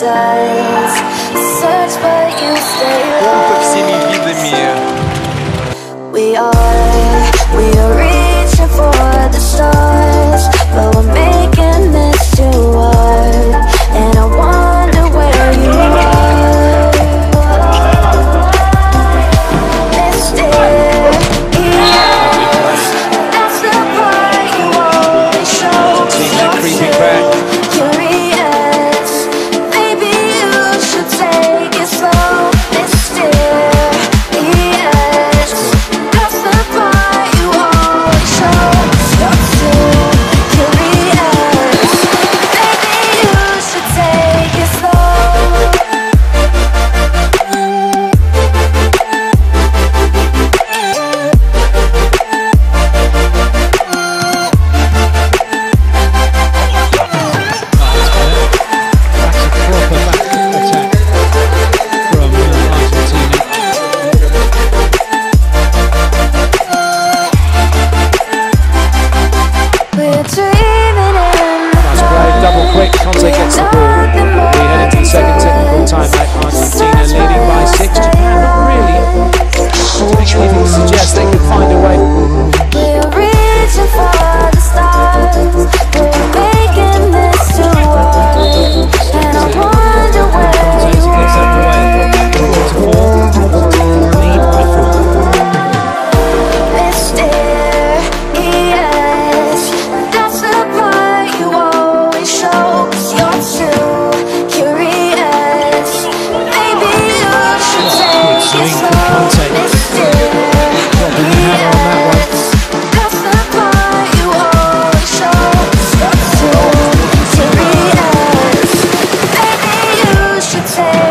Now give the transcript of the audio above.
paradise Search but you stay say